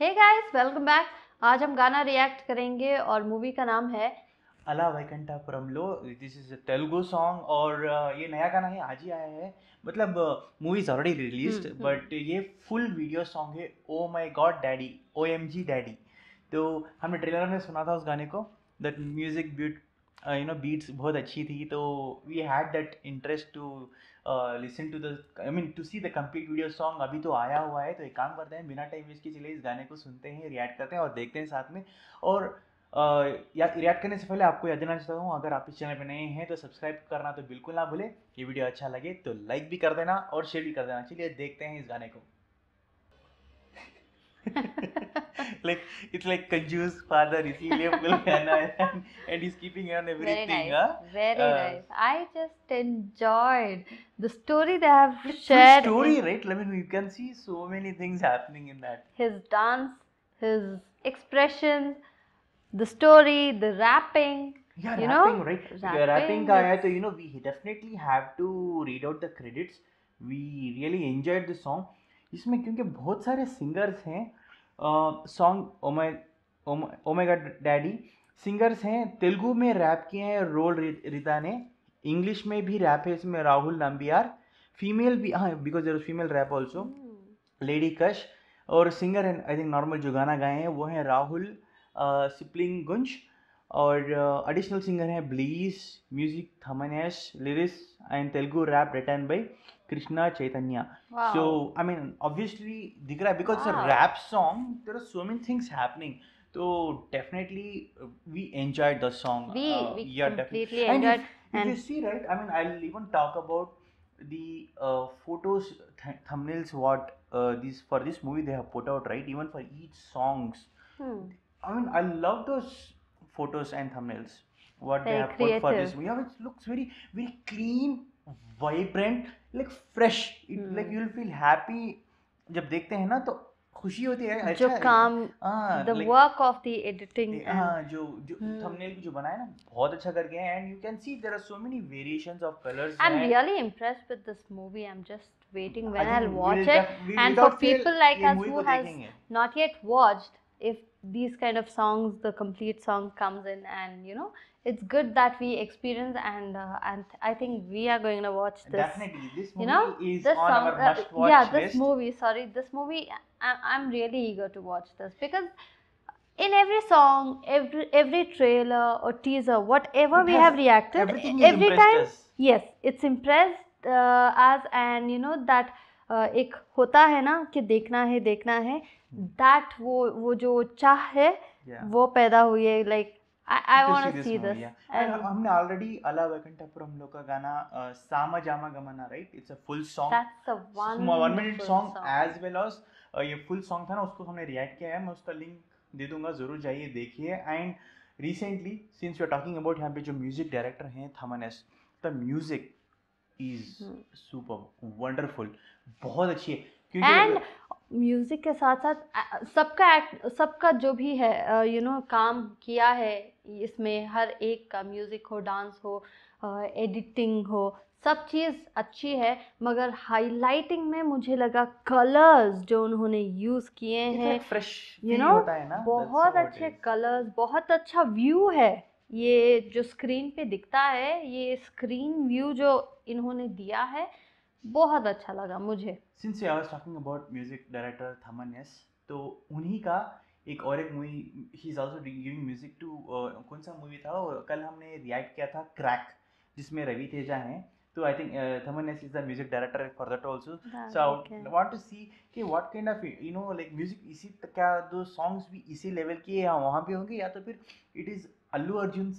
Hey guys welcome back आज हम गाना रिएक्ट करेंगे और मूवी का नाम है Ala Vaikunthapurramuloo this is Telugu song और uh, ये नया गाना है आज ही आया है। मतलब movie is already released hmm, but ये फुल वीडियो सॉन्ग है ओ my god daddy O M G daddy तो हमने ट्रेलर में सुना था उस गाने को that music beat you know beats बहुत अच्छी थी तो we had that interest to listen to the I mean to see the complete video song अभी तो आया हुआ है तो एक काम करते हैं बिना टाइम वेस्ट के चलिए इस गाने को सुनते हैं रिएक्ट करते हैं और देखते हैं साथ में। और uh, या रिएक्ट करने से पहले आपको याद देना चाहता हूँ अगर आप इस चैनल पर नए हैं तो सब्सक्राइब करना तो बिल्कुल ना भूले। ये वीडियो अच्छा लगे तो लाइक भी कर देना और शेयर भी कर देना। चलिए देखते हैं इस गाने को। like it's like confused father इसीलिए फुल गाना है and he's keeping on everything. very nice huh? very Uh, nice I just enjoyed the story they have It's shared story in right I mean you can see so many things happening in that his dance his expressions the story the rapping yeah You rapping, know, right rapping rapping है is- तो you know we definitely have to read out the credits we really enjoyed the song इसमें क्योंकि बहुत सारे singers हैं song ओमे God daddy singers हैं तेलुगु में रैप किए हैं रोल रिता ने। इंग्लिश में भी रैप है इसमें राहुल नंबियार। फीमेल भी हाँ because there female rap also. Lady Kash और सिंगर है आई थिंक नॉर्मल जो गाना गाए हैं वो हैं राहुल सिपलिंग गुंज और एडिशनल सिंगर हैं Blaaze music Thaman S lyrics and Telugu rap written by Krishna Chaitanya. Wow. So I mean, obviously, because wow. it's a rap song. There are so many things happening. So definitely, uh, we enjoyed the song. We, uh, we yeah, completely definitely. enjoyed. And, if, and if you see, right? I mean, I'll even talk about the uh, photos, th- thumbnails, what uh, these for this movie they have put out, right? Even for each songs. Hmm. I mean, I love those photos and thumbnails. What very they have creative. put for this movie, yeah, it looks very, very clean vibrant like fresh like you will feel happy जब देखते हैं ना तो खुशी होती है जो अच्छा काम the work of the editing हाँ जो जो थंबनेल की जो बनाया ना बहुत अच्छा करके है। And you can see there are so many variations of colours I am really impressed with this movie I am just waiting when I will watch it and for people like us who has not yet watched if these kind of songs, the complete song comes in, and you know, it's good that we experience, and uh, and I think we are going to watch this. Definitely, this movie You know, is this on song, our uh, must-watch yeah, this list. movie. Sorry, this movie. I, I'm really eager to watch this because in every song, every every trailer or teaser, whatever we have reacted, every time, us. yes, it's impressed uh, as and you know that एक होता है ना कि देखना है देखना है। that वो वो जो चाह है Yeah. वो पैदा हुई है see movie, this yeah. And and हमने ऑलरेडी अला वैकुंठपुरम लोग का गाना Samajavaragamana right it's a full song a one one minute song as well as ये फुल सॉन्ग था ना उसको हमने रिएक्ट किया है। मैं उसका लिंक दे दूँगा ज़रूर जाइए देखिए। And recently since you are talking about यहाँ पे जो म्यूज़िक डायरेक्टर हैं Thaman S the music is. Super wonderful बहुत अच्छी है एंड म्यूज़िक के साथ साथ सबका एक्ट सबका जो भी है you uh, no you know, काम किया है इसमें हर एक का म्यूज़िक हो डांस हो एडिटिंग uh, हो सब चीज़ अच्छी है मगर हाइलाइटिंग में मुझे लगा कलर्स जो उन्होंने यूज़ किए हैं फ्रेश you know, होता है ना बहुत अच्छे कलर्स बहुत अच्छा व्यू है। ये जो स्क्रीन पे दिखता है ये स्क्रीन व्यू जो इन्होंने दिया है बहुत अच्छा लगा मुझे। Since I was talking about music director Thaman S तो उन्हीं का एक और एक movie he is also giving music to कौन सा मूवी था? और कल हमने रिएक्ट किया था क्रैक जिसमें रवि तेजा हैं। तो I think Thaman S is the music director for that also so I want to see कि what kind of you know like music इसी क्या दो सॉन्ग्स भी इसी लेवल के या वहाँ पे होंगे या तो फिर इट इज़ अल्लू अर्जुन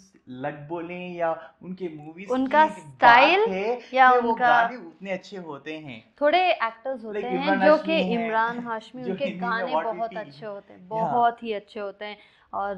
लग बोले या उनके मूवीज़ उनका स्टाइल या वो उनका गाने उतने अच्छे होते हैं। थोड़े एक्टर्स होते हैं जो कि इमरान हाशमी उनके गाने बहुत अच्छे होते हैं बहुत ही अच्छे होते हैं और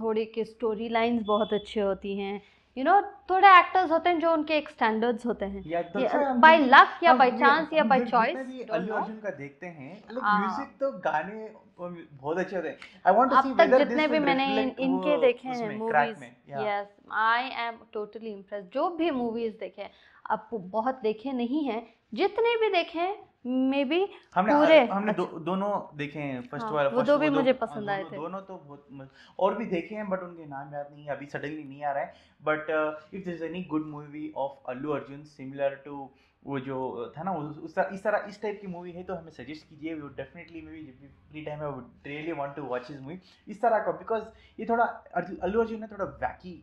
थोड़ी थोड़े के स्टोरी लाइंस बहुत अच्छी होती हैं। यू नो थोड़े एक्टर्स होते हैं जो उनके एक स्टैंडर्ड्स होते हैं बाय लक या बाय चांस या बाय चॉइस अल्लू अर्जुन का देखते हैं। म्यूज़िक तो गाने बहुत अच्छे होते हैं आई वांट टू सी अब तक जितने भी मैंने इनके देखे हैं movies. Yes I am totally impress जो भी मूवीज़ देखे आप बहुत देखे नहीं हैं जितने भी देखे मे बी पूरे हमने अच्छा, दो, दोनों देखे हैं फ़र्स्ट हाँ, वाला वो दो भी वो मुझे हाँ, पसंद आए थे। दोनों तो बहुत और भी देखे हैं बट उनके नाम याद नहीं अभी सडनली नहीं आ रहा है। But if this any good movie of Allu Arjun similar to वो जो था ना उस तरह, इस तरह, इस टाइप की मूवी है तो हमें सजेस्ट कीजिए, वी डेफिनेटली मे भी फ्री टाइम है really want to watch his movie इस तरह का बिकॉज़ ये थोड़ा अल्लू अर्जुन ने थोड़ा वैकी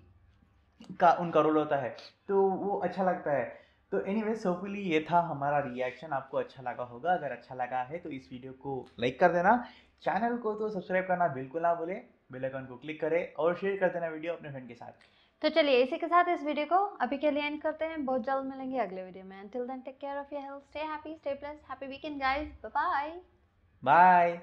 का, उनका रोल होता है तो वो अच्छा लगता है। तो एनी वेज होपफुली ये था हमारा रिएक्शन आपको अच्छा लगा होगा। अगर अच्छा लगा है तो इस वीडियो को लाइक कर देना। चैनल को तो सब्सक्राइब करना बिल्कुल ना भूले। बेल आइकन को क्लिक करें और शेयर कर देना वीडियो अपने फ्रेंड के साथ। तो चलिए इसी के साथ इस वीडियो को अभी के लिए एंड करते हैं। बहुत जल्द मिलेंगे अगले वीडियो में। Till then take care of your health stay happy stay plus happy weekend guys bye bye